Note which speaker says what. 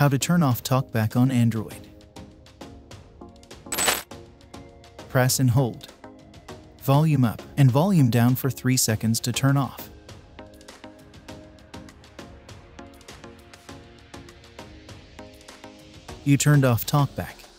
Speaker 1: How to turn off TalkBack on Android. Press and hold. Volume up and volume down for 3 seconds to turn off. You turned off TalkBack.